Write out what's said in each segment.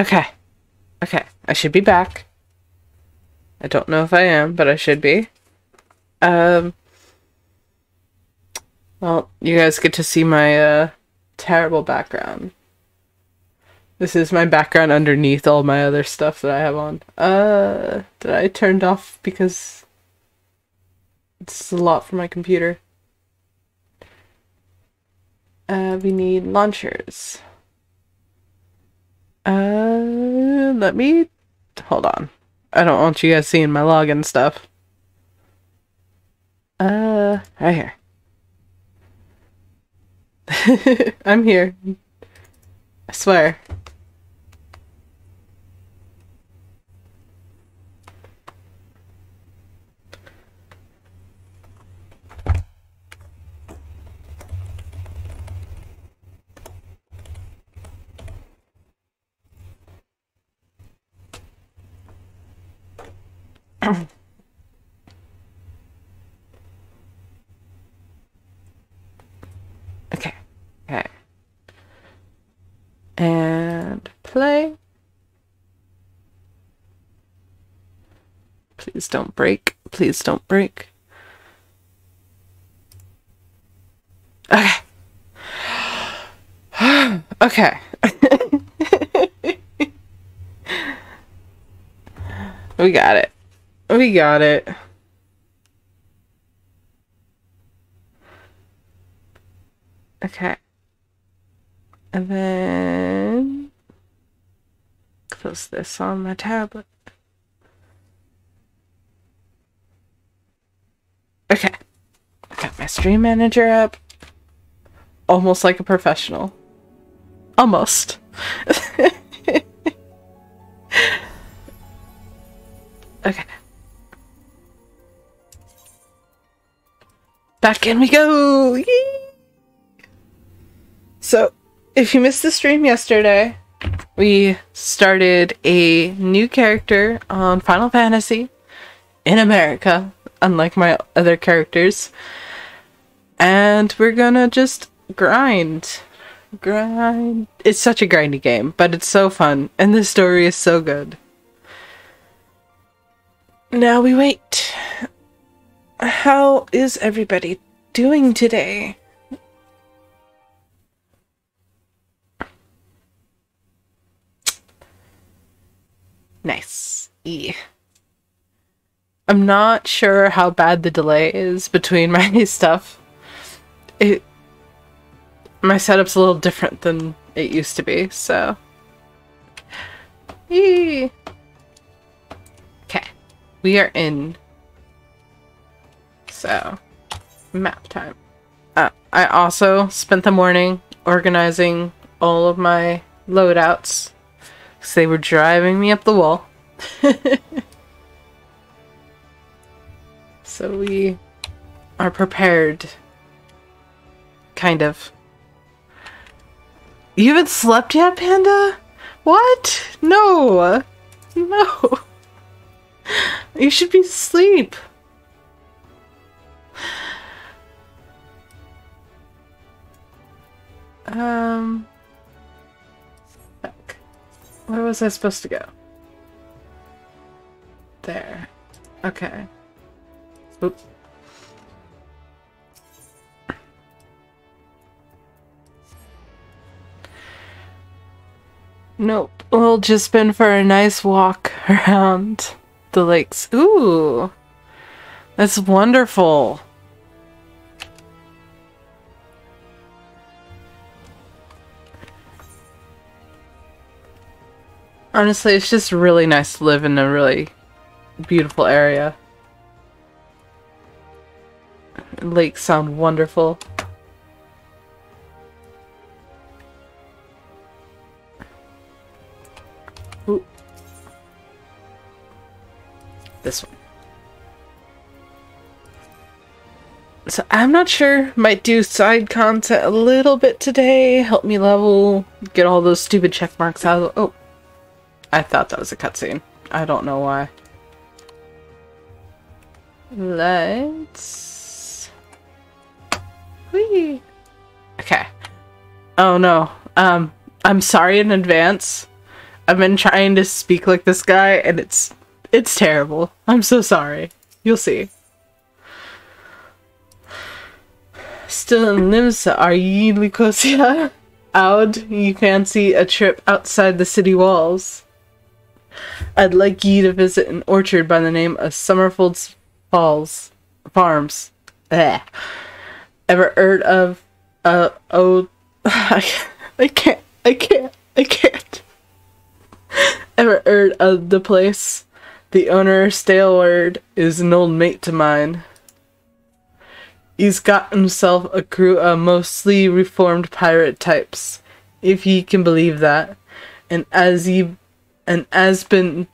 Okay. Okay. I should be back. I don't know if I am, but I should be. Um. Well, you guys get to see my uh, terrible background. This is my background underneath all my other stuff that I have on. Uh, that I turned off because it's a lot for my computer. Uh, we need launchers. Uh, let me hold on. I don't want you guys seeing my login stuff. Uh, right here. I'm here. I swear. okay. Okay. And play. Please don't break. Please don't break. Okay. okay. we got it. We got it. Okay. And then close this on my tablet. Okay. I got my stream manager up. Almost like a professional. Almost. okay. Back in we go! So, if you missed the stream yesterday, we started a new character on Final Fantasy in America, unlike my other characters. And we're gonna just grind. Grind. It's such a grindy game, but it's so fun, and the story is so good. Now we wait. How is everybody doing today? Nice. E. I'm not sure how bad the delay is between my stuff. It my setup's a little different than it used to be, so Yee. Okay. We are in so map time. Uh, I also spent the morning organizing all of my loadouts because they were driving me up the wall. so we are prepared. Kind of. You haven't slept yet, Panda? What? No! No! You should be asleep. Um. Where was I supposed to go? There. Okay. Oop. Nope. We'll just been for a nice walk around the lakes. Ooh. That's wonderful. Honestly, it's just really nice to live in a really beautiful area. Lakes sound wonderful. Ooh. This one. So I'm not sure. Might do side content a little bit today. Help me level. Get all those stupid check marks out of Oh. I thought that was a cutscene. I don't know why. Let's... Whee! Okay. Oh no. Um, I'm sorry in advance. I've been trying to speak like this guy and it's it's terrible. I'm so sorry. You'll see. Still in Limsa, are ye Leucosia? Out, you fancy a trip outside the city walls. I'd like ye to visit an orchard by the name of Summerfolds Falls Farms. Ugh. Ever heard of uh oh I can't I can't I can't Ever heard of the place? The owner, Staleward, is an old mate to mine. He's got himself a crew of mostly reformed pirate types, if ye can believe that. And as he and as been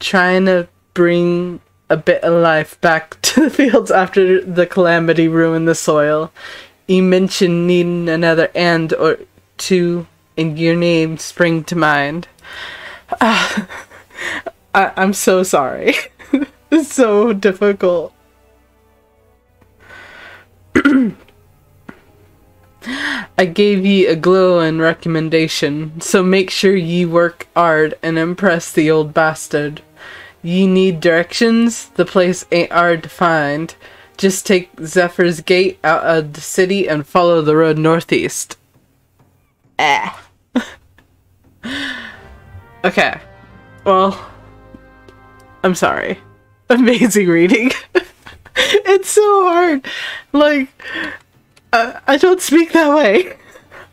trying to bring a bit of life back to the fields after the calamity ruined the soil. He mentioned needing another end or two, and your name spring to mind. Uh, I- I'm so sorry. it's so difficult. I gave ye a glowing recommendation, so make sure ye work hard and impress the old bastard. Ye need directions? The place ain't hard to find. Just take Zephyr's Gate out of the city and follow the road northeast. Ah. okay. Well, I'm sorry. Amazing reading. it's so hard. Like, uh, I don't speak that way.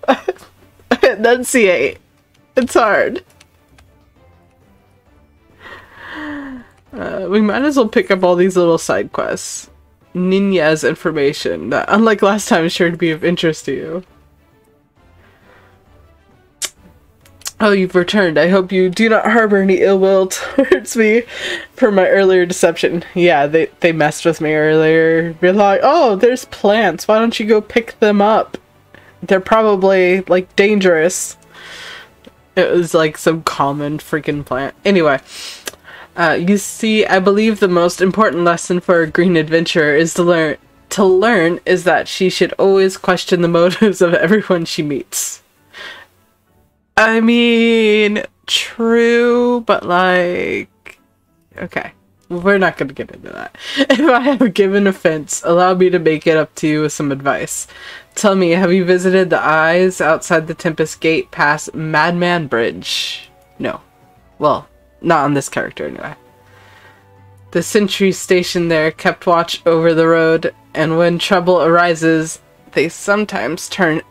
I enunciate. It's hard. Uh, we might as well pick up all these little side quests. Ninya's information that, unlike last time, is sure to be of interest to you. Oh, you've returned. I hope you do not harbor any ill will towards me for my earlier deception. Yeah, they, they messed with me earlier. Be like, oh, there's plants. Why don't you go pick them up? They're probably, like, dangerous. It was, like, some common freaking plant. Anyway. Uh, you see, I believe the most important lesson for a green adventurer is to learn to learn is that she should always question the motives of everyone she meets. I mean, true, but like, okay, we're not gonna get into that. If I have given offense, allow me to make it up to you with some advice. Tell me, have you visited the eyes outside the Tempest Gate past Madman Bridge? No. Well, not on this character, anyway. The sentries stationed there kept watch over the road, and when trouble arises, they sometimes turn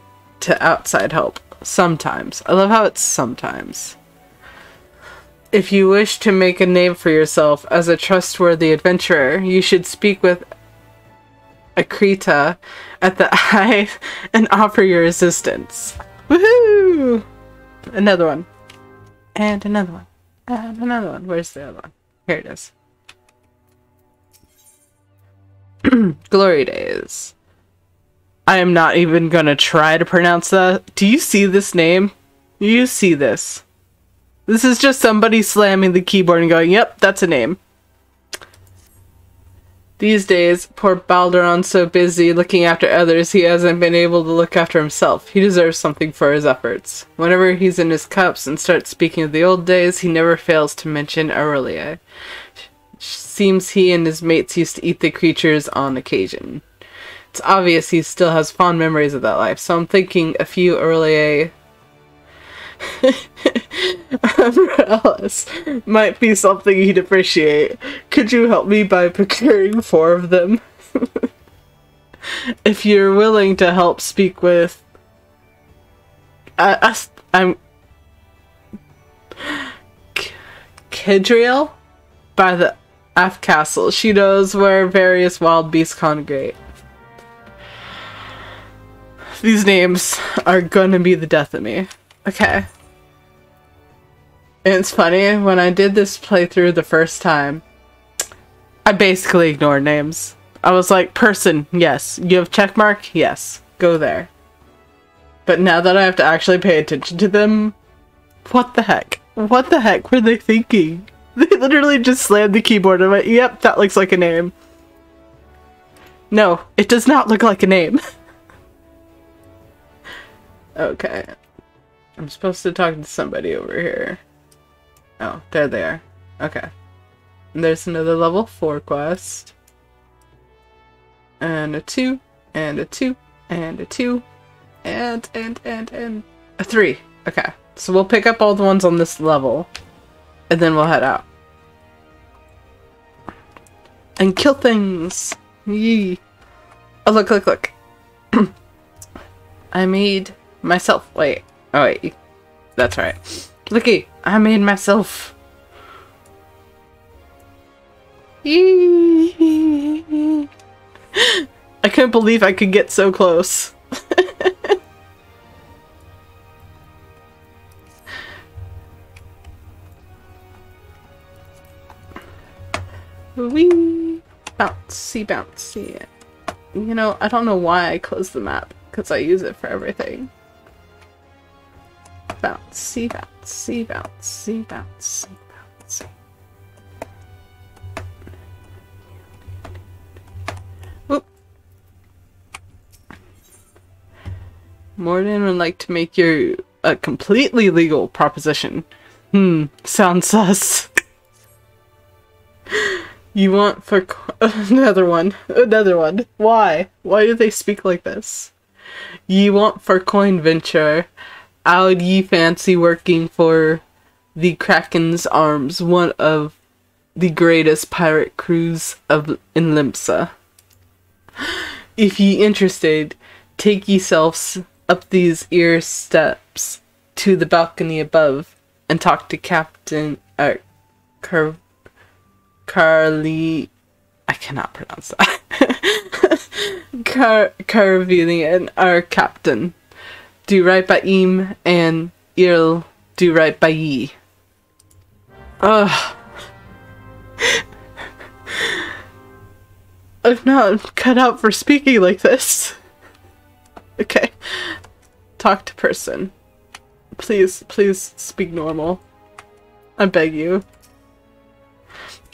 to outside help. Sometimes. I love how it's sometimes. If you wish to make a name for yourself as a trustworthy adventurer, you should speak with Akrita at the Eye and offer your assistance. Woohoo! Another one. And another one. And another one. Where's the other one? Here it is. Glory Days. I am not even gonna try to pronounce that. Do you see this name? You see this? This is just somebody slamming the keyboard and going, yep, that's a name. These days, poor Baderon's so busy looking after others he hasn't been able to look after himself. He deserves something for his efforts. Whenever he's in his cups and starts speaking of the old days, he never fails to mention Aurelia. Seems he and his mates used to eat the creatures on occasion. It's obvious he still has fond memories of that life, so I'm thinking a few Aurelia umbrellas might be something he'd appreciate. Could you help me by procuring four of them? if you're willing to help speak with uh, I'm Kedriel by the F Castle. She knows where various wild beasts congregate. These names are gonna be the death of me. Okay. It's funny, when I did this playthrough the first time, I basically ignored names. I was like, person, yes. You have checkmark? Yes. Go there. But now that I have to actually pay attention to them, what the heck? What the heck were they thinking? They literally just slammed the keyboard and went, yep, that looks like a name. No, it does not look like a name. okay. I'm supposed to talk to somebody over here. Oh, there they are. Okay. And there's another level 4 quest. And a 2, and a 2, and a 2, and, and, and, and a 3. Okay. So we'll pick up all the ones on this level, and then we'll head out. And kill things! Yee! Oh, look, look, look. I made myself. Wait. Oh, wait. That's right. Looky, I made myself. I couldn't believe I could get so close. Wee! Bouncy, bouncy. You know, I don't know why I closed the map, because I use it for everything. Bouncy, bouncy, bouncy, bouncy, bouncy. Whoop. Morden would like to make you a completely legal proposition. Hmm, sounds sus. You want for another one, another one. Why? Why do they speak like this? Ye want for coin venture, I'd ye fancy working for the Kraken's arms, one of the greatest pirate crews of in Limsa. If ye interested, take yourselves up these ear steps to the balcony above and talk to Captain uh, Cur Carly. I cannot pronounce that. Car Carvilian, our captain. Do right by him, and he'll do right by ye. Ugh. I'm not cut out for speaking like this. Okay. Talk to person. Please, please speak normal. I beg you.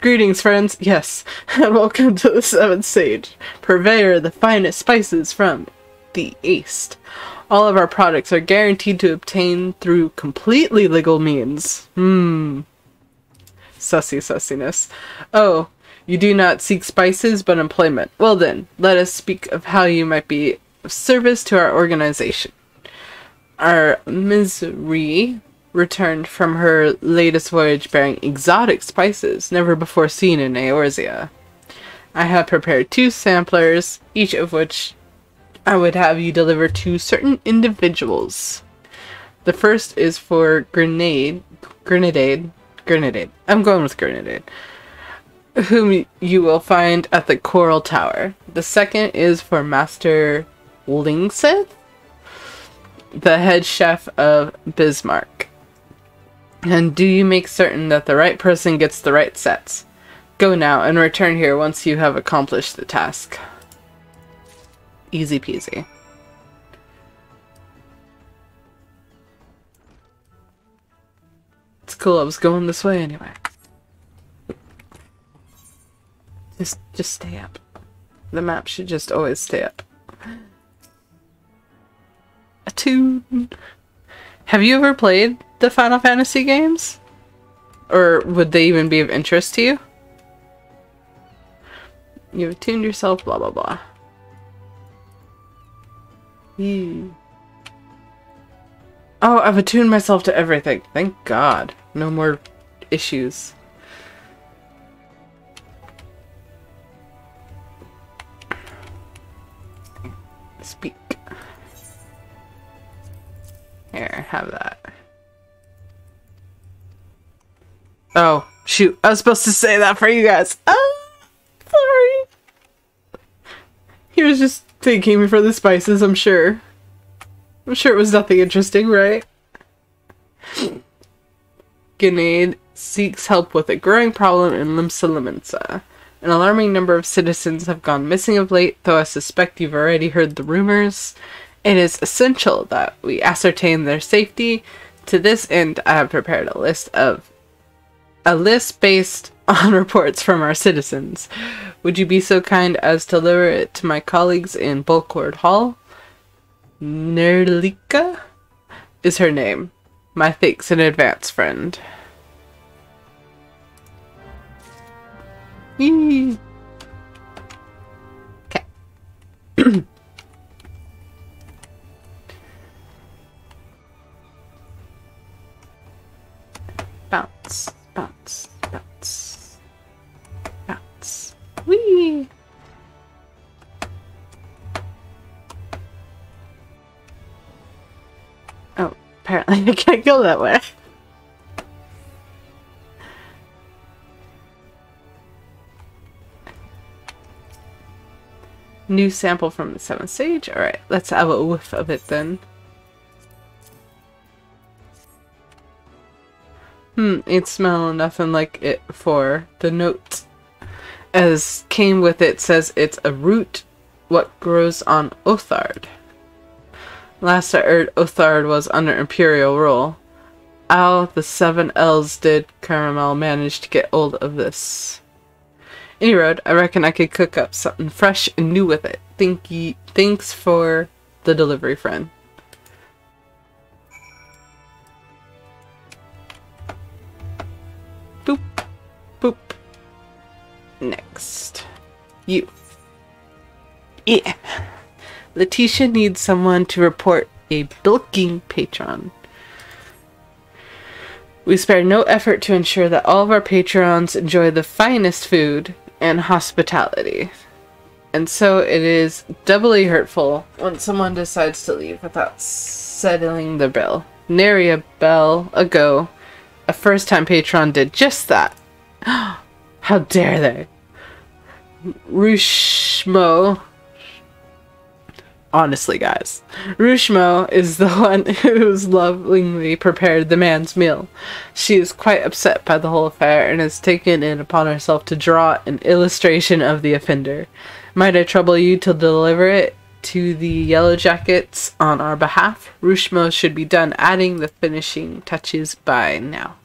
Greetings, friends. Yes, and welcome to the Seventh Sage, purveyor of the finest spices from the East. All of our products are guaranteed to obtain through completely legal means. Hmm. Sussy sussiness. Oh, you do not seek spices but employment. Well then, let us speak of how you might be of service to our organization. Our misery returned from her latest voyage bearing exotic spices never before seen in Eorzea. I have prepared two samplers, each of which I would have you deliver to certain individuals. The first is for Grenade, Grenadade, Grenadade. I'm going with Grenadade. Whom you will find at the Coral Tower. The second is for Master Lyngsath, the head chef of Bismarck. And do you make certain that the right person gets the right sets? Go now and return here once you have accomplished the task. Easy peasy. It's cool, I was going this way anyway. Just, just stay up. The map should just always stay up. A tune. Have you ever played the Final Fantasy games? Or would they even be of interest to you? You've attuned yourself, blah blah blah. Ew. Oh, I've attuned myself to everything. Thank God. No more issues. Speak. Here, have that. Oh, shoot. I was supposed to say that for you guys. Oh, sorry. He was just thanking me for the spices, I'm sure. I'm sure it was nothing interesting, right? Grenade seeks help with a growing problem in Limsa Lominsa. An alarming number of citizens have gone missing of late, though I suspect you've already heard the rumors. It is essential that we ascertain their safety. To this end, I have prepared a list of a list based on reports from our citizens. Would you be so kind as to deliver it to my colleagues in Bulwark Hall? Nerdlika is her name. My thanks in advance, friend. Okay. bounce, bounce, bounce, bounce. Whee! Oh, apparently I can't go that way. New sample from the seventh stage. Alright, let's have a whiff of it then. Hmm, it smells nothing like it for the note. As came with it says it's a root what grows on Othard. Last I heard Othard was under Imperial rule. How the seven L's did Caramel manage to get hold of this? Any road, I reckon I could cook up something fresh and new with it. Thank ye, thanks for the delivery, friend. Next, you. Yeah. Letitia needs someone to report a bilking patron. We spare no effort to ensure that all of our patrons enjoy the finest food and hospitality. And so it is doubly hurtful when someone decides to leave without settling the bill. Nary a bell ago, a first time patron did just that. Oh, How dare they? Rushmo honestly, guys. Rushmo is the one who's lovingly prepared the man's meal. She is quite upset by the whole affair and has taken it upon herself to draw an illustration of the offender. Might I trouble you to deliver it to the Yellow Jackets on our behalf? Rushmo should be done adding the finishing touches by now.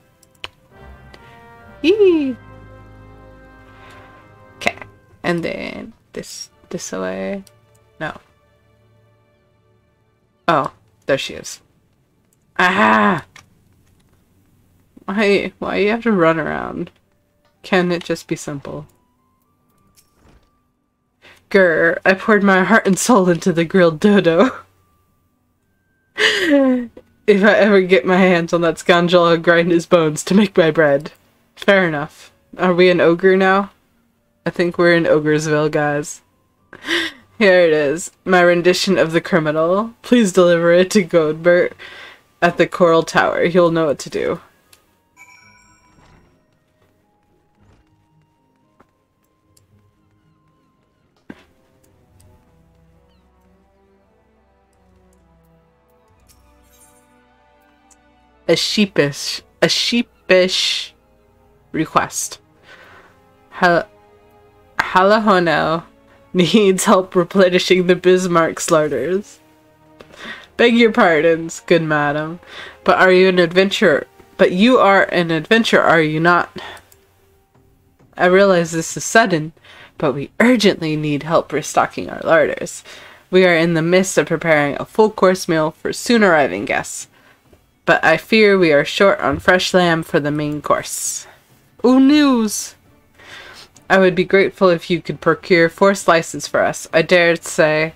Yee! And then this this way. No. Oh, there she is. Ah! Why, why you have to run around? Can it just be simple? Grr, I poured my heart and soul into the grilled dodo. if I ever get my hands on that scoundrel, I'll grind his bones to make my bread. Fair enough. Are we an ogre now? I think we're in Ogresville, guys. Here it is. My rendition of the criminal. Please deliver it to Godbert at the Coral Tower. He'll know what to do. A sheepish, a sheepish request. Hal Halahono needs help replenishing the Bismarck larders. Beg your pardons, good madam, but are you an adventurer? But you are an adventurer, are you not? I realize this is sudden, but we urgently need help restocking our larders. We are in the midst of preparing a full course meal for soon arriving guests, but I fear we are short on fresh lamb for the main course. Oh, news! I would be grateful if you could procure four slices for us. I dare say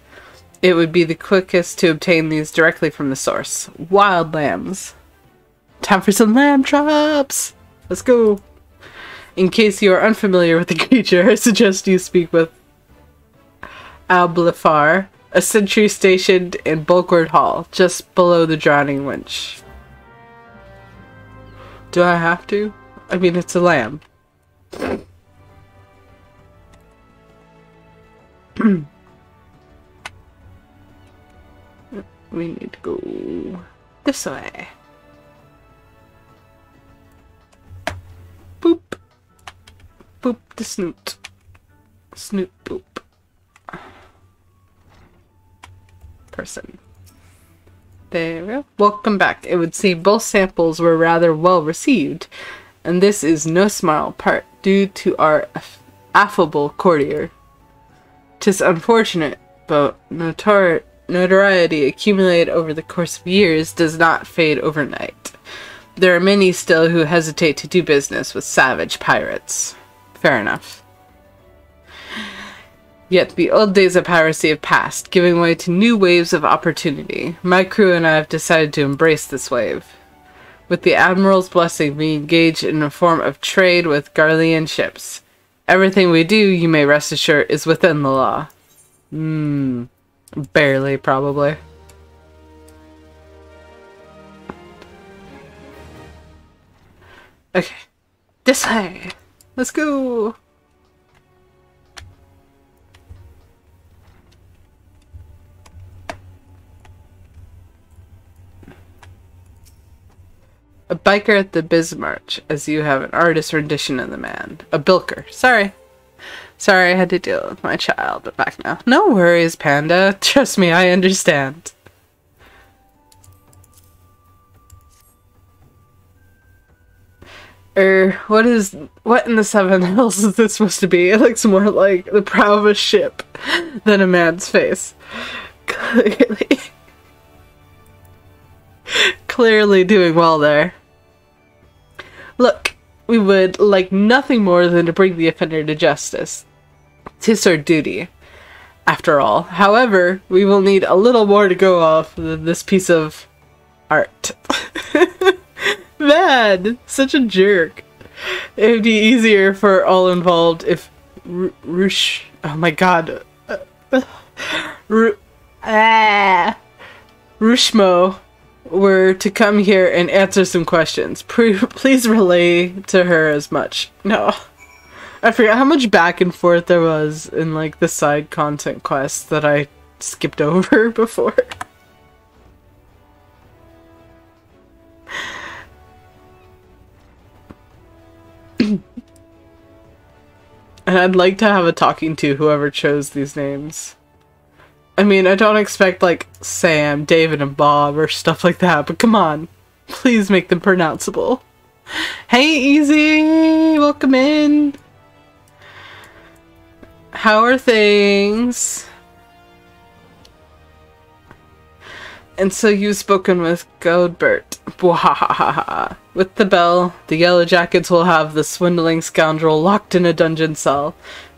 it would be the quickest to obtain these directly from the source. Wild lambs. Time for some lamb chops! Let's go! In case you are unfamiliar with the creature, I suggest you speak with Alblifar, a sentry stationed in Bulwark Hall, just below the Drowning Wench. Do I have to? I mean, it's a lamb. we need to go this way. Boop. Boop the snoot. Snoot boop. Person. There we go. Welcome back. It would seem both samples were rather well received, and this is no small part due to our affable courtier. Tis unfortunate, but notor notoriety accumulated over the course of years does not fade overnight. There are many still who hesitate to do business with savage pirates. Fair enough. Yet the old days of piracy have passed, giving way to new waves of opportunity. My crew and I have decided to embrace this wave. With the Admiral's blessing, we engage in a form of trade with Garlean ships. Everything we do, you may rest assured, is within the law. Hmm. Barely, probably. Okay. This way! Let's go! A biker at the Bismarck, as you have an artist rendition of the man. A bilker. Sorry. Sorry I had to deal with my child, but back now. No worries, Panda. Trust me, I understand. Er, what is what in the Seven Hills is this supposed to be? It looks more like the prow of a ship than a man's face. Clearly, clearly doing well there. Look, we would like nothing more than to bring the offender to justice. Tis our duty, after all. However, we will need a little more to go off than this piece of art. Man, such a jerk. It would be easier for all involved if Rush. Oh my god. R- ah, Rushmo were to come here and answer some questions. Pre- please relay to her as much. No. I forget how much back and forth there was in like the side content quests that I skipped over before. And I'd like to have a talking to whoever chose these names. I mean, I don't expect like Sam, David, and Bob or stuff like that, but come on. Please make them pronounceable. Hey, Easy! Welcome in! How are things? And so you've spoken with Godbert. With the bell, the Yellow Jackets will have the swindling scoundrel locked in a dungeon cell.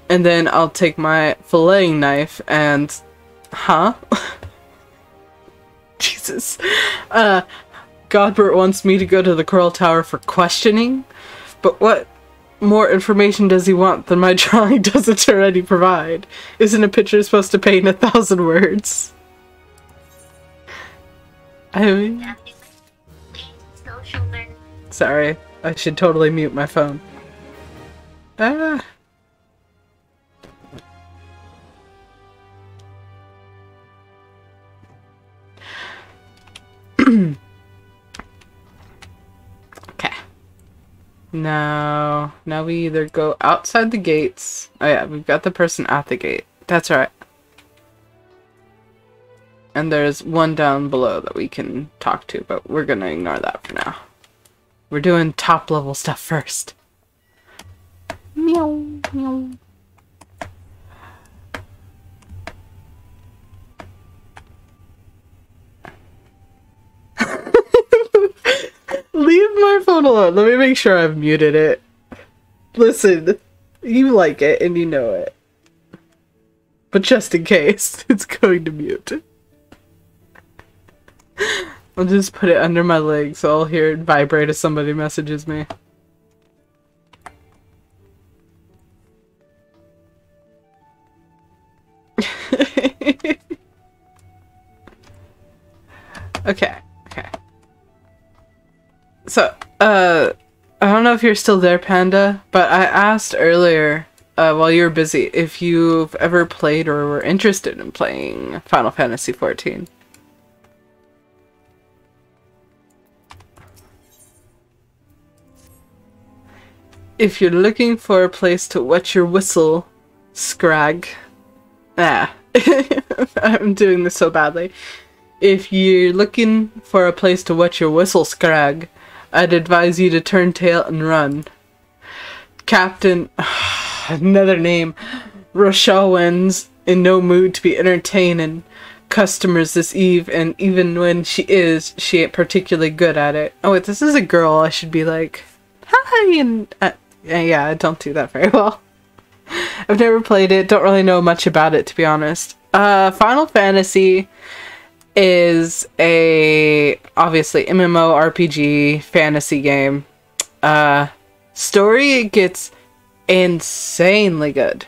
And then I'll take my filleting knife and... Huh? Jesus. Uh, Godbert wants me to go to the Coral Tower for questioning? But what more information does he want than my drawing doesn't already provide? Isn't a picture supposed to paint a thousand words? I Sorry, I should totally mute my phone. Ah. Okay. Now, now we either go outside the gates. Oh yeah, we've got the person at the gate. That's right. And there's one down below that we can talk to, but we're gonna ignore that for now. We're doing top level stuff first. Meow, meow. Leave my phone alone. Let me make sure I've muted it. Listen, you like it and you know it. But just in case, it's going to mute. I'll just put it under my leg so I'll hear it vibrate if somebody messages me. okay. So, uh, I don't know if you're still there, Panda, but I asked earlier, uh, while you were busy, if you've ever played or were interested in playing Final Fantasy XIV. If you're looking for a place to wet your whistle, Scrag. Ah, I'm doing this so badly. If you're looking for a place to wet your whistle, Scrag, I'd advise you to turn tail and run. Captain, another name, Rochelle Roshawen's in no mood to be entertaining customers this eve, and even when she is, she ain't particularly good at it. Oh wait, this is a girl. I should be like, hi, and uh, yeah, I don't do that very well. I've never played it. Don't really know much about it to be honest. Uh, Final Fantasy is a obviously MMORPG fantasy game. Uh, story gets insanely good.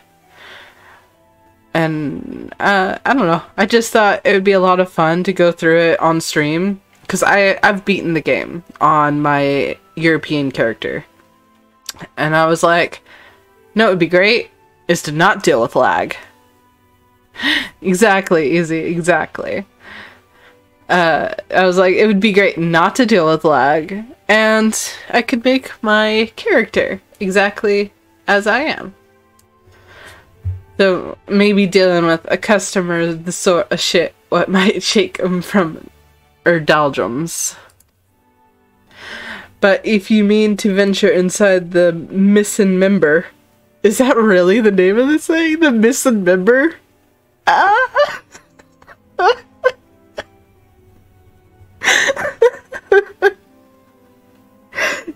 And uh, I don't know. I just thought it would be a lot of fun to go through it on stream because I I've beaten the game on my European character, and I was like, no, it would be great is to not deal with lag. exactly, easy, exactly. Uh, I was like, it would be great not to deal with lag, and I could make my character exactly as I am. So maybe dealing with a customer the sort of shit what might shake them from or doldrums. But if you mean to venture inside the missing member, is that really the name of this thing? The missing member? Ah!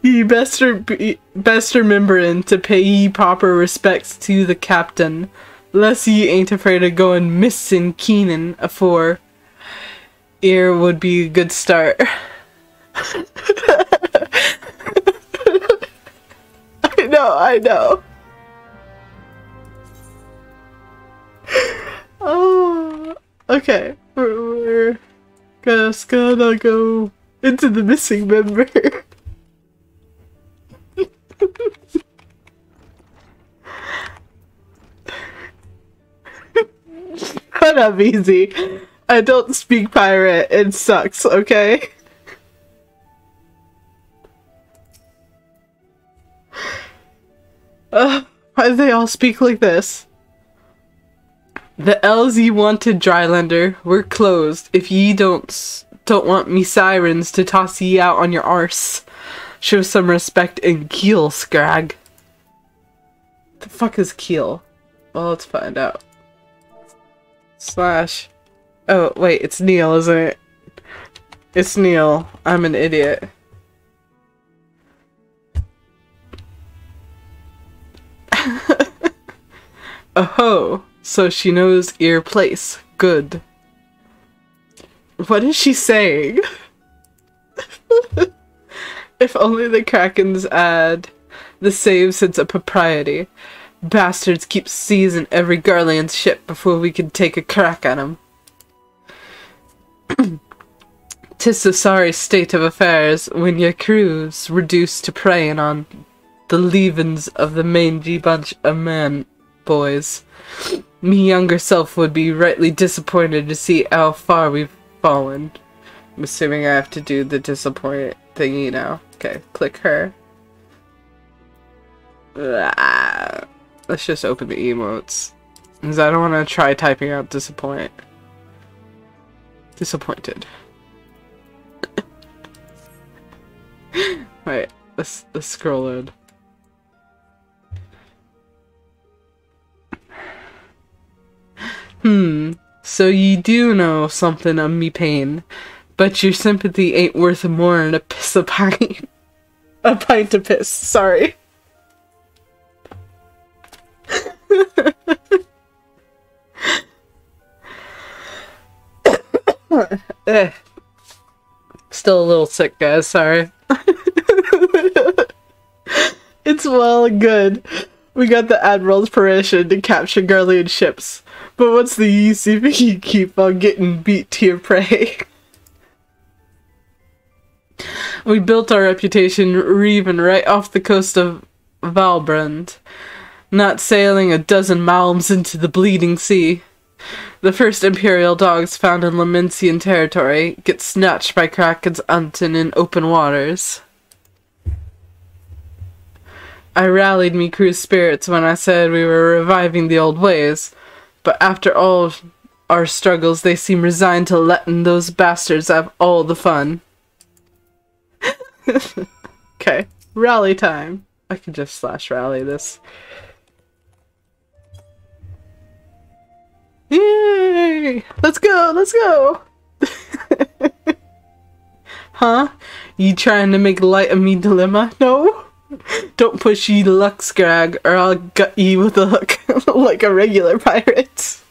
ye best, re- best remembering to pay ye proper respects to the captain, lest ye ain't afraid of going missing Keenan afore. Ear would be a good start. I know, I know. Oh, okay. We're, we're just gonna go into the missing member. Shut up, easy. I don't speak pirate. It sucks, okay? Uh, why do they all speak like this? The LZ wanted Drylander, we're closed. If ye don't don't want me sirens to toss ye out on your arse. Show some respect and keel, Scrag. The fuck is keel? Well, let's find out. Slash. Oh, wait, it's Neil, isn't it? It's Neil. I'm an idiot. oh, so she knows ear place. Good. What is she saying? if only the Krakens add the save sense of propriety. Bastards keep seizing every Garlean's ship before we can take a crack at 'em. Tis a sorry state of affairs when your crew's reduced to preying on the leavings of the mangy bunch of men, boys. Me younger self would be rightly disappointed to see how far we've fallen. I'm assuming I have to do the disappointed thingy now. Okay, click her. Ah, let's just open the emotes. Because I don't want to try typing out disappoint. Disappointed. Wait, let's, let's scroll in. So you do know something of me pain, but your sympathy ain't worth more than a piss of pint. a pint of piss, sorry. eh. Still a little sick, guys, sorry. it's well good. We got the Admiral's permission to capture Garlean ships. But what's the use if you keep on getting beat to your prey? we built our reputation reeving right off the coast of Vylbrand, not sailing a dozen miles into the bleeding sea. The first Imperial dogs found in Lamencian territory get snatched by Krakens hunting in open waters. I rallied me crew's spirits when I said we were reviving the old ways, but after all our struggles, they seem resigned to letting those bastards have all the fun. okay, rally time. I can just slash rally this. Yay! Let's go, let's go! huh? You trying to make light of me dilemma? No? Don't push ye luck, Scrag, or I'll gut ye with a hook like a regular pirate.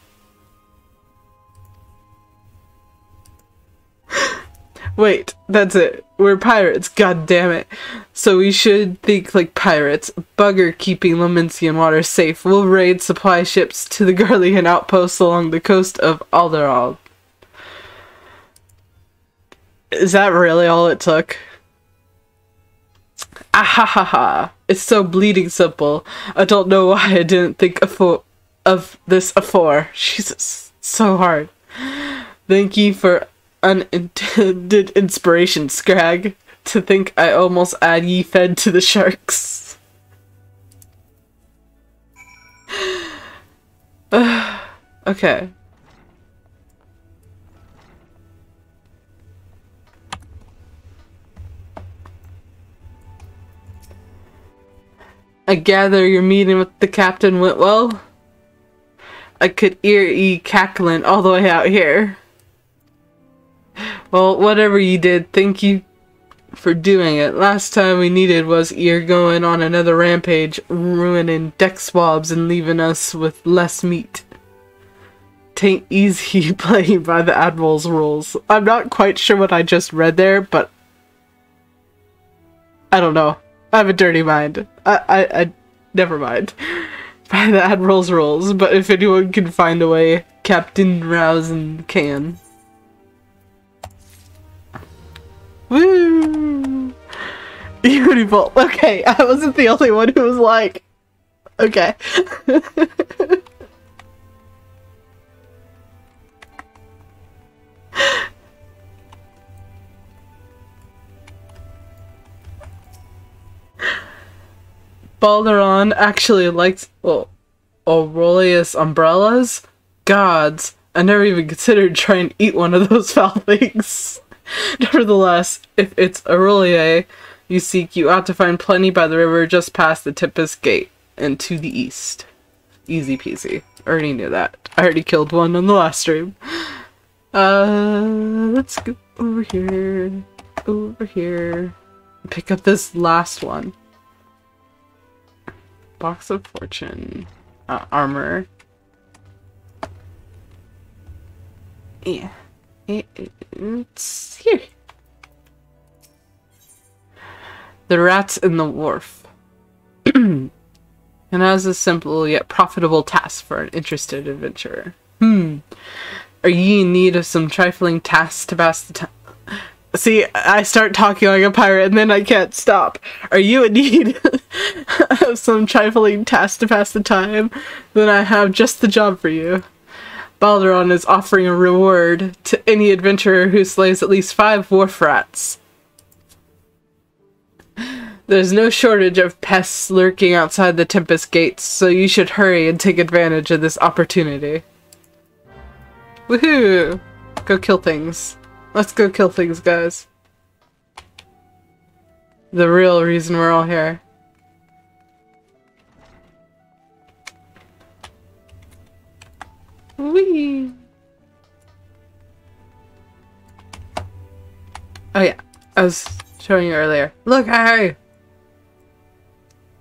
Wait, that's it. We're pirates, god damn it. So we should think like pirates. Bugger keeping Lominsian water safe. We'll raid supply ships to the Garlean outposts along the coast of Alderald. Is that really all it took? Ah ha ha ha. It's so bleeding simple. I don't know why I didn't think of, of this afore. Jesus, so hard. Thank you for unintended inspiration, Scrag. To think I almost add ye fed to the sharks. okay. I gather your meeting with the captain went well? I could hear ye cackling all the way out here. Well, whatever you did, thank you for doing it. Last time we needed was ear going on another rampage, ruining deck swabs and leaving us with less meat. Tain't easy playing by the Admiral's rules. I'm not quite sure what I just read there, but I don't know. I have a dirty mind. I, I, I never mind. By the Admiral's rules, but if anyone can find a way, Captain Rousen can. Woo! Beautiful. Okay, I wasn't the only one who was like, okay. Baderon actually likes well, Aurelius umbrellas? Gods, I never even considered trying to eat one of those foul things. Nevertheless, if it's aurelia you seek, you ought to find plenty by the river just past the Tempest Gate and to the east. Easy peasy. I Already knew that. I already killed one on the last stream. Uh, let's go over here. Over here. Pick up this last one. Box of Fortune. Uh, armor. Yeah. It's here. The rats in the wharf. and as a simple yet profitable task for an interested adventurer. Hmm. Are ye in need of some trifling tasks to pass the time? See, I start talking like a pirate and then I can't stop. Are you in need of some trifling task to pass the time? Then I have just the job for you. Baderon is offering a reward to any adventurer who slays at least five wharf rats. There's no shortage of pests lurking outside the Tempest gates, so you should hurry and take advantage of this opportunity. Woohoo! Go kill things. Let's go kill things, guys. The real reason we're all here. Whee! Oh yeah, I was showing you earlier. Look, Harry!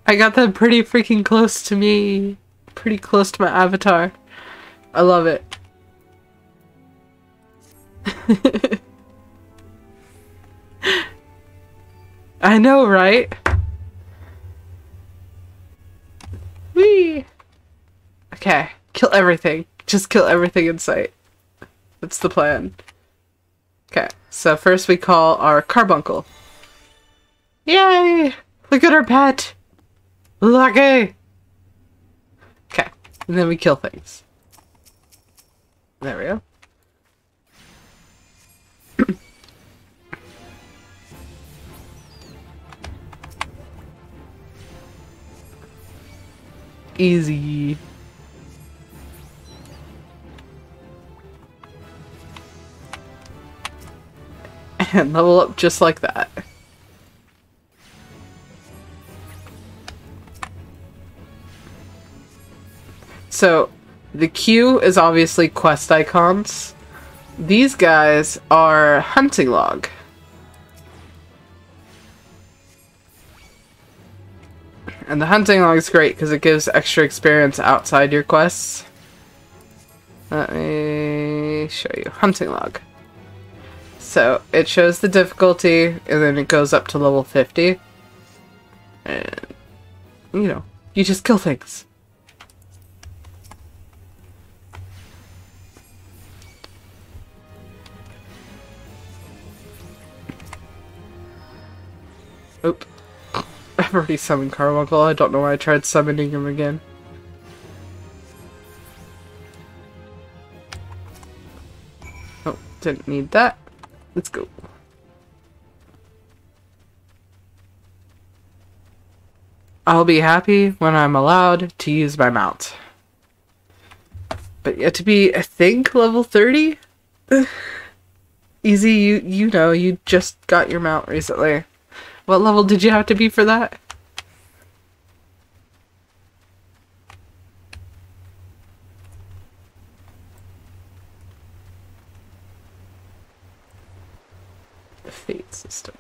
I got that pretty freaking close to me. Pretty close to my avatar. I love it. I know, right? Whee! Okay, kill everything. Just kill everything in sight. That's the plan. Okay, so first we call our carbuncle. Yay! Look at our pet! Lucky! Okay, and then we kill things. There we go. Easy. and level up just like that. So, the Q is obviously quest icons. These guys are hunting log. And the hunting log is great because it gives extra experience outside your quests. Let me show you. Hunting log. So it shows the difficulty and then it goes up to level 50. And, you know, you just kill things. Oop. I've already summoned Carbuncle. I don't know why I tried summoning him again. Oh, didn't need that. Let's go. I'll be happy when I'm allowed to use my mount. But yet to be, I think, level 30? Easy, you you know, you just got your mount recently. What level did you have to be for that? The fate system.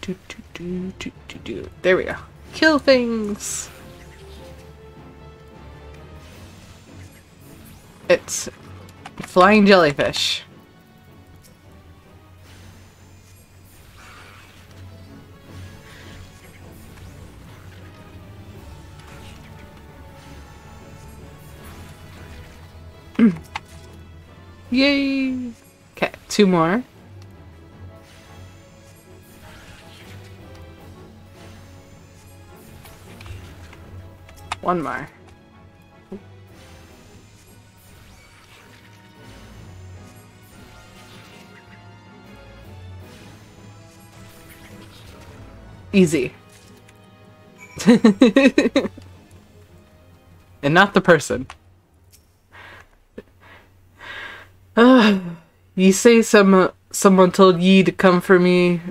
Do, do, do, do, do, do. There we go. Kill things! It's flying jellyfish. Mm. Yay! Okay, two more. One more. Easy. and not the person. Uh, you say some someone told ye to come for me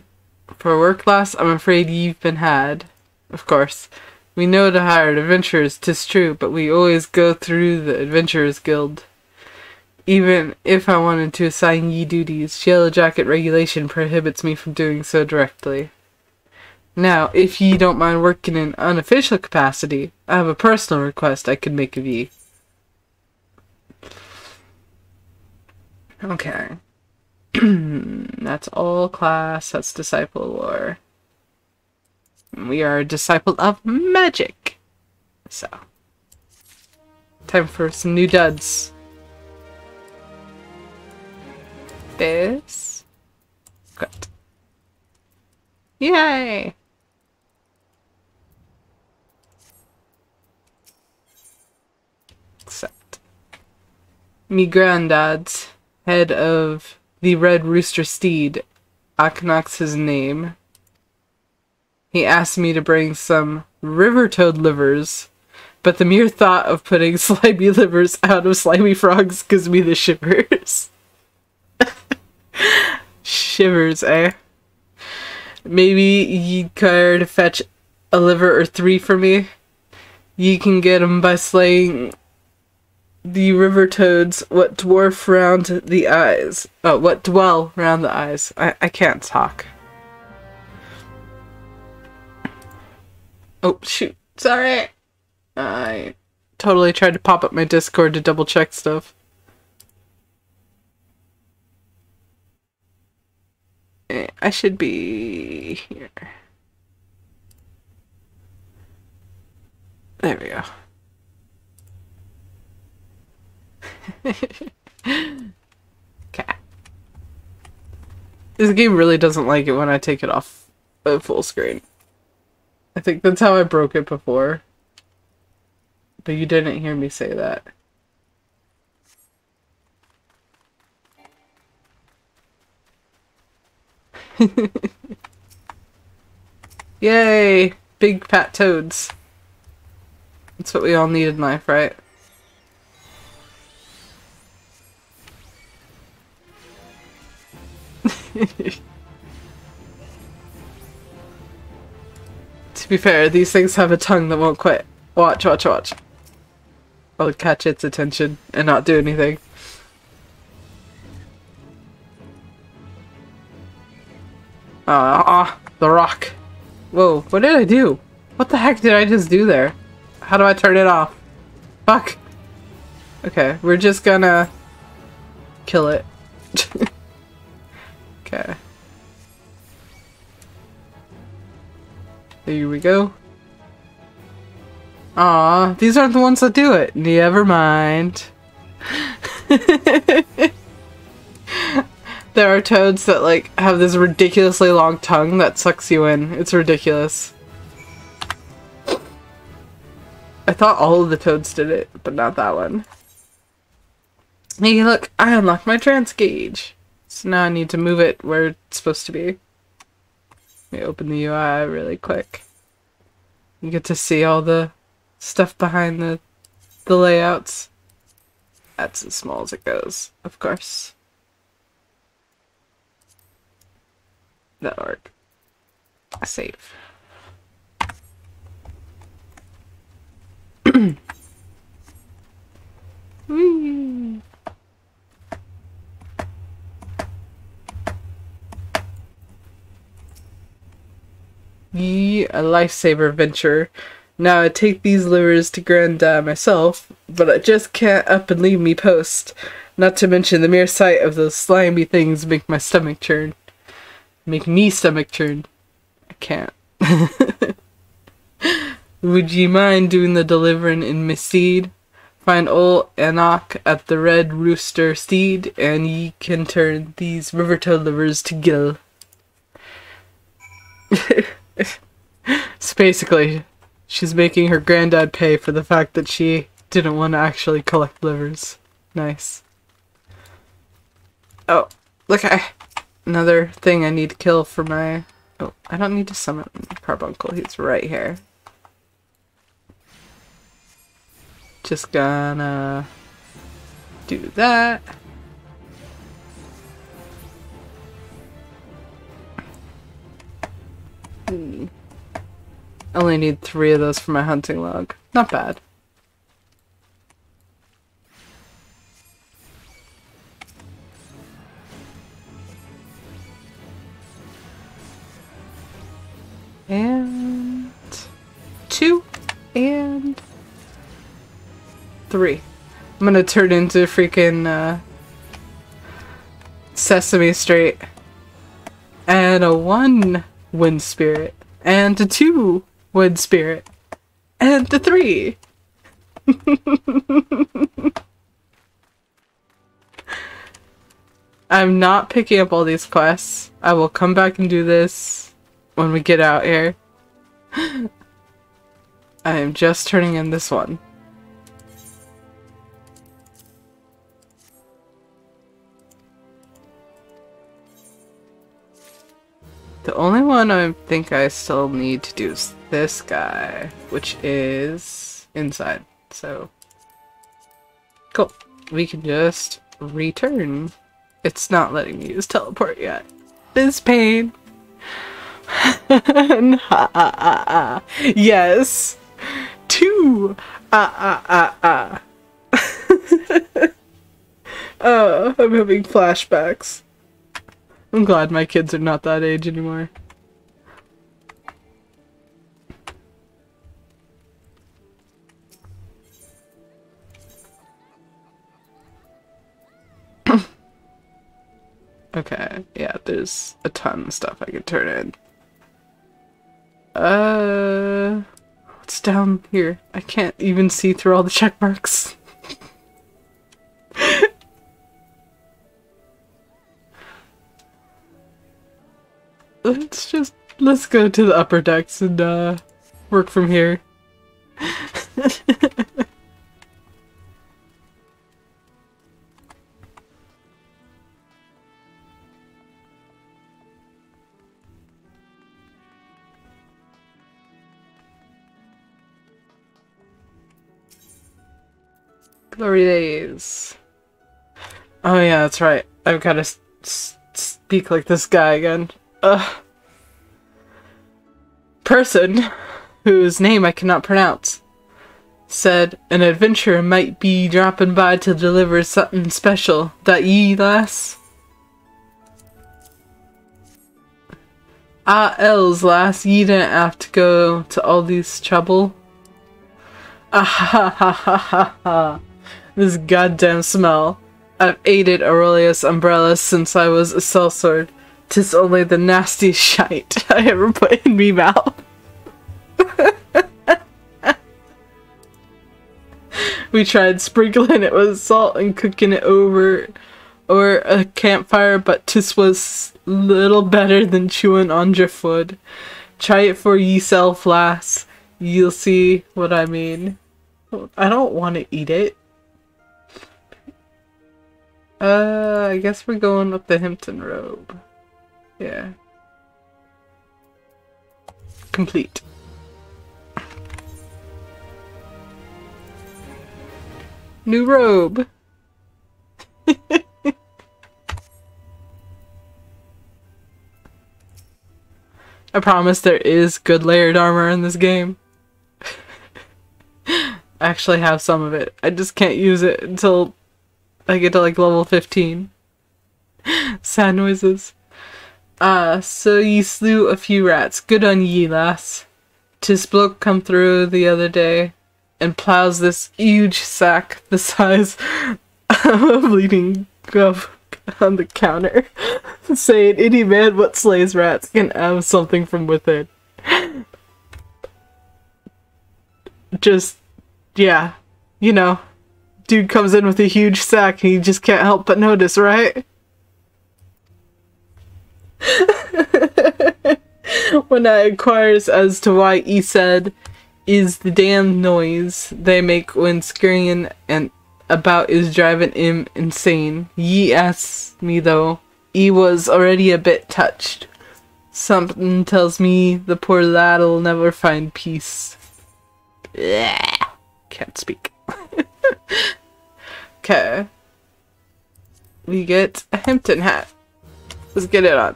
for work class. I'm afraid ye've been had. Of course. We know to hire adventurers, tis true, but we always go through the Adventurers Guild. Even if I wanted to assign ye duties, Yellow Jacket regulation prohibits me from doing so directly. Now, if ye don't mind working in unofficial capacity, I have a personal request I could make of ye. Okay. that's all class, that's disciple lore. We are a disciple of magic. So. Time for some new duds. This. Good. Yay! Me granddad's head of the Red Rooster Stead, Aknox his name. He asked me to bring some river toad livers, but the mere thought of putting slimy livers out of slimy frogs gives me the shivers. shivers, eh? Maybe ye care to fetch a liver or three for me? Ye can get 'em by slaying the river toads what dwarf round the eyes. Oh, what dwell round the eyes. I, I can't talk. Oh, shoot. Sorry. I totally tried to pop up my Discord to double check stuff. Eh, I should be here. There we go. Okay. This game really doesn't like it when I take it off of full screen. I think that's how I broke it before. But you didn't hear me say that. Yay! Big fat toads. That's what we all need in life, right? to be fair, these things have a tongue that won't quit. Watch, watch, watch. I'll catch its attention and not do anything. Ah, uh, the rock. Whoa, what did I do? What the heck did I just do there? How do I turn it off? Fuck. Okay, we're just gonna kill it. okay. Here we go. Aw, these aren't the ones that do it. Never mind. there are toads that like have this ridiculously long tongue that sucks you in. It's ridiculous. I thought all of the toads did it, but not that one. Hey, look, I unlocked my trance gauge. So now I need to move it where it's supposed to be. Let me open the UI really quick. You get to see all the stuff behind the the layouts. That's as small as it goes, of course. That'll. Save. Ye a lifesaver venture. Now I take these livers to Grandad myself, but I just can't up and leave me post. Not to mention the mere sight of those slimy things make my stomach churn. Make me stomach churn. I can't. Would ye mind doing the delivering in Misseed? Find old Enoch at the Red Rooster Stead, and ye can turn these river toad livers to gill. so basically, she's making her granddad pay for the fact that she didn't want to actually collect livers. Nice. Oh, look, I another thing I need to kill for my. Oh, I don't need to summon Carbuncle. He's right here. Just gonna do that. Hmm. Only need three of those for my hunting log. Not bad. And two and three. I'm gonna turn into freaking uh, Sesame Street. And a one wind spirit. And a two wind spirit. And a three. I'm not picking up all these quests. I will come back and do this when we get out here. I am just turning in this one. The only one I think I still need to do is this guy, which is inside. So, cool. We can just return. It's not letting me use teleport yet. This pain. yes. Two. Ah ah ah ah. oh, I'm having flashbacks. I'm glad my kids are not that age anymore. okay, yeah, there's a ton of stuff I could turn in. Uh, what's down here? I can't even see through all the check marks. Let's just let's go to the upper decks and uh work from here. Glory days. Oh yeah, that's right. I've got to speak like this guy again uh, person whose name I cannot pronounce said an adventurer might be dropping by to deliver something special. That ye, lass? Ah, Els, last you didn't have to go to all these trouble. Ah ha ha ha ha ha. This goddamn smell. I've aided Aurelius umbrella since I was a sellsword. Tis only the nastiest shite I ever put in me mouth. we tried sprinkling it with salt and cooking it over or a campfire, but tis was little better than chewing on driftwood. Try it for yourself, lass. You'll see what I mean. I don't want to eat it. Uh, I guess we're going with the Himpton robe. Yeah. Complete. New robe. I promise there is good layered armor in this game. I actually have some of it. I just can't use it until I get to like level 15. Sad noises. Ah, so ye slew a few rats. Good on ye, lass. Tis bloke come through the other day and plows this huge sack the size of a bleeding glove on the counter, saying, Any man what slays rats can have something from within. Just, yeah, you know, dude comes in with a huge sack and you just can't help but notice, right? when I inquires as to why he said is the damn noise they make when scurrying and about is driving him insane. Ye asks me though, he was already a bit touched. Something tells me the poor lad'll never find peace. Can't speak. Okay. We get a Himpton hat. Let's get it on.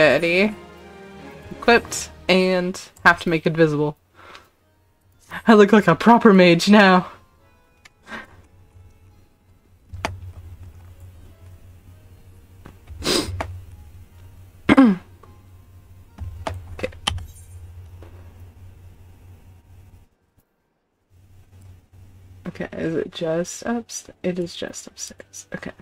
Ready. Equipped. And have to make it visible. I look like a proper mage now. Okay, is it just upstairs? It is just upstairs. Okay.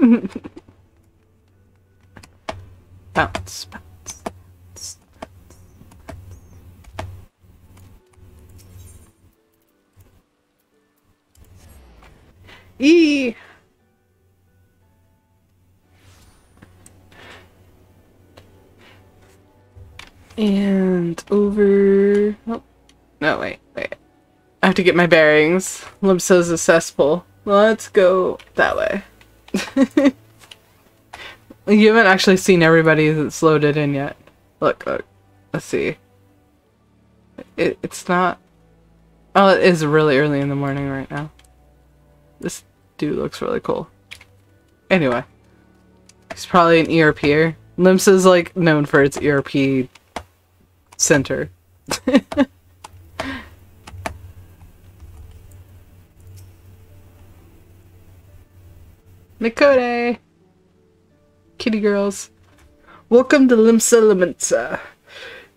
bounce, bounce. E. And over... Oh, no, wait, wait. I have to get my bearings. Limsa's a cesspool. Let's go that way. you haven't actually seen everybody that's loaded in yet. Look, look. Let's see. It, it's not... Oh, it is really early in the morning right now. This dude looks really cool. Anyway. He's probably an ERPer. Limsa is like known for its ERP center. Nikode! Kitty girls. Welcome to Limsa Lominsa.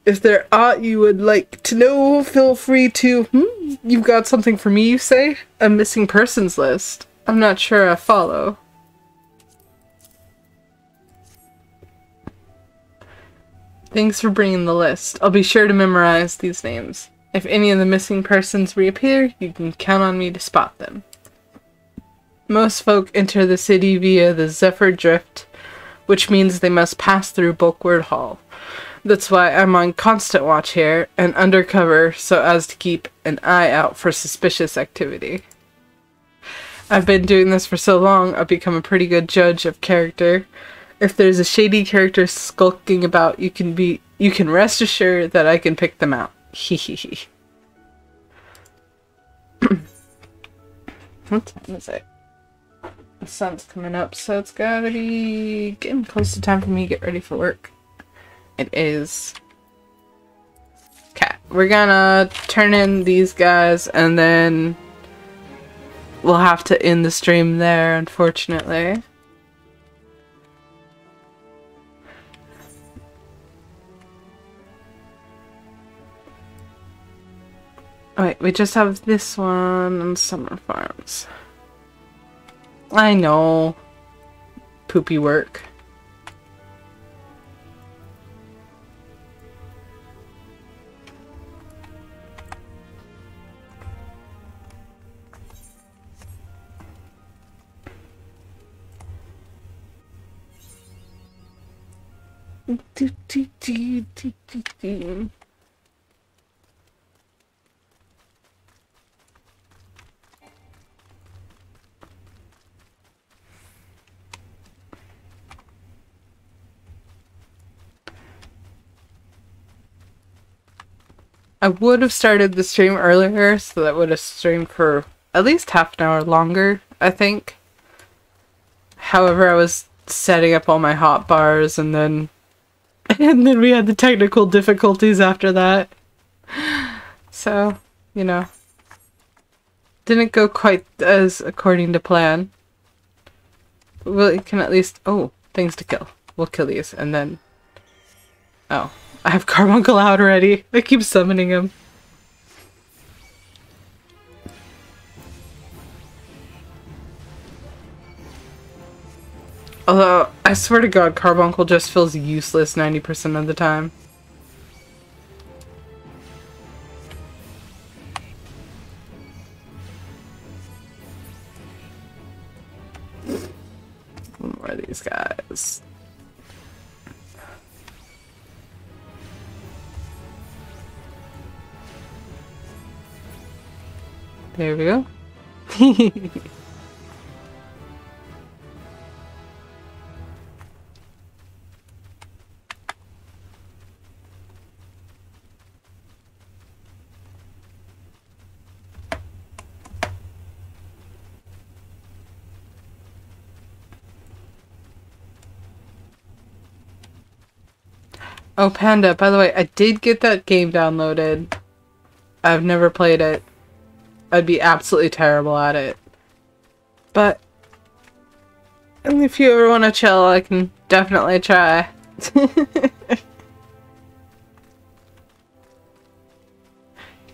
If there aught you would like to know, feel free to... Hmm, you've got something for me, you say? A missing persons list. I'm not sure I follow. Thanks for bringing the list. I'll be sure to memorize these names. If any of the missing persons reappear, you can count on me to spot them. Most folk enter the city via the Zephyr Drift, which means they must pass through Bulwark Hall. That's why I'm on constant watch here and undercover so as to keep an eye out for suspicious activity. I've been doing this for so long, I've become a pretty good judge of character. If there's a shady character skulking about, you can be you can rest assured that I can pick them out. Hehehe. what time is it? The sun's coming up, so it's gotta be getting close to time for me to get ready for work. It is. Okay, we're gonna turn in these guys and then we'll have to end the stream there, unfortunately. Wait, we just have this one and Summer Farms. I know. Poopy work. Do, do, do, do, do, do. I would have started the stream earlier, so that would have streamed for at least half an hour longer, I think. However, I was setting up all my hot bars and then and then we had the technical difficulties after that. So, you know, didn't go quite as according to plan. we can at least oh, things to kill. We'll kill these and then Oh. I have Carbuncle out already. I keep summoning him. Although, I swear to god, Carbuncle just feels useless 90% of the time. One More of these guys. There we go. Oh, Panda, by the way, I did get that game downloaded. I've never played it. I'd be absolutely terrible at it. But if you ever want to chill, I can definitely try.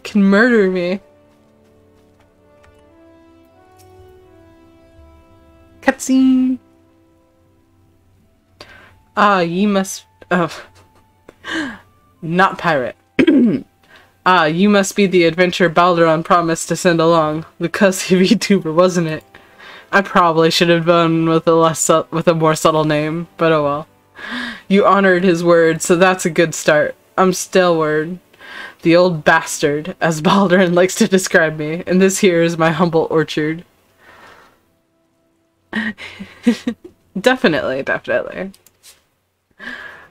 can murder me. Cutscene. Ah, ye must. Oh. Not pirate. Ah, you must be the adventure Baderon promised to send along. The cussy VTuber, wasn't it? I probably should have gone with a less with a more subtle name, but oh well. You honored his word, so that's a good start. I'm Stelward, the old bastard, as Baderon likes to describe me, and this here is my humble orchard. definitely, definitely.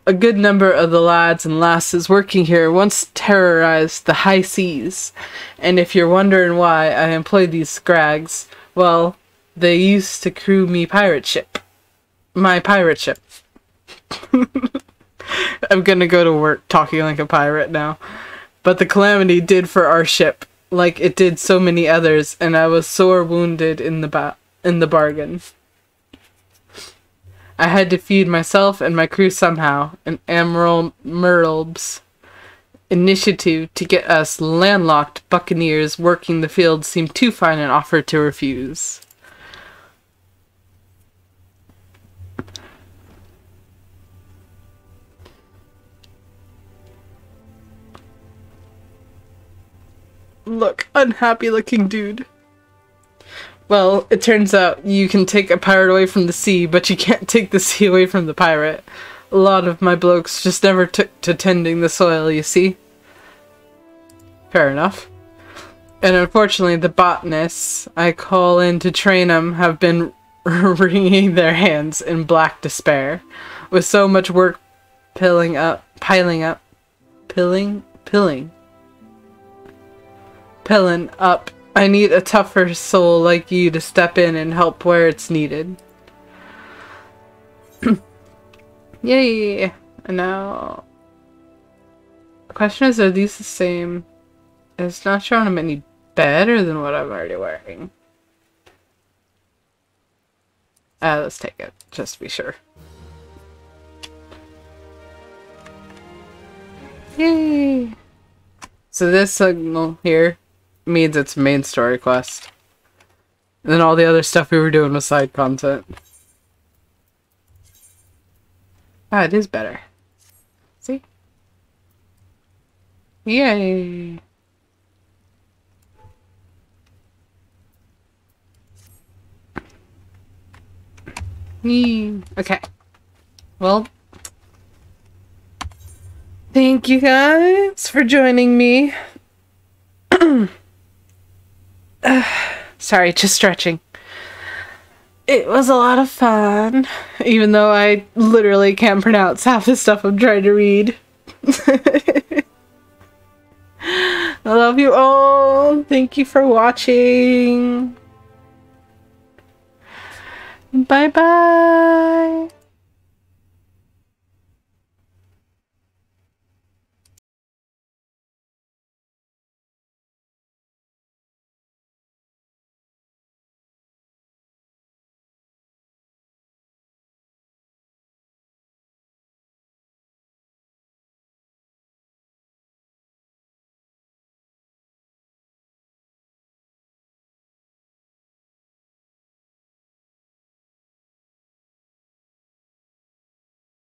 A good number of the lads and lasses working here once terrorized the high seas, and if you're wondering why I employ these scrags, well, they used to crew me pirate ship. My pirate ship. I'm gonna go to work talking like a pirate now. But the calamity did for our ship, like it did so many others, and I was sore wounded in the ba- in the bargain. I had to feed myself and my crew somehow, and Admiral Merlwyb's initiative to get us landlocked buccaneers working the field seemed too fine an offer to refuse. Look, unhappy looking dude. Well, it turns out you can take a pirate away from the sea, but you can't take the sea away from the pirate. A lot of my blokes just never took to tending the soil, you see. Fair enough. And unfortunately, the botanists I call in to train them have been wringing their hands in black despair. With so much work piling up, piling up, pilling, pilling, pilling up I need a tougher soul like you to step in and help where it's needed. Yay! And now The question is, are these the same? It's not showing them any better than what I'm already wearing. Uh, let's take it, just to be sure. Yay! So this signal here means it's main story quest. And then all the other stuff we were doing was side content. Ah, it is better. See? Yay! Okay. Well, thank you guys for joining me. sorry, just stretching. It was a lot of fun, even though I literally can't pronounce half the stuff I'm trying to read. I love you all. Thank you for watching. Bye bye.